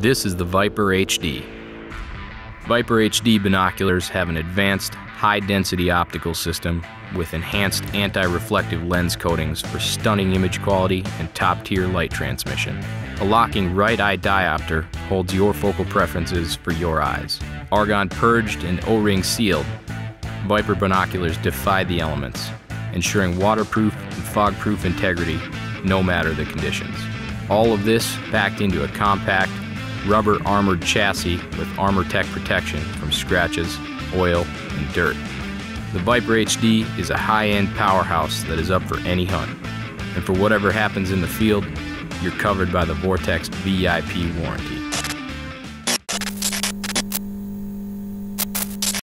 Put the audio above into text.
This is the Viper HD. Viper HD binoculars have an advanced, high density optical system with enhanced anti reflective lens coatings for stunning image quality and top tier light transmission. A locking right eye diopter holds your focal preferences for your eyes. Argon purged and O ring sealed, Viper binoculars defy the elements, ensuring waterproof and fog proof integrity no matter the conditions. All of this packed into a compact, rubber armored chassis with ArmorTek protection from scratches, oil, and dirt. The Viper HD is a high end powerhouse that is up for any hunt. And for whatever happens in the field, you're covered by the Vortex VIP warranty.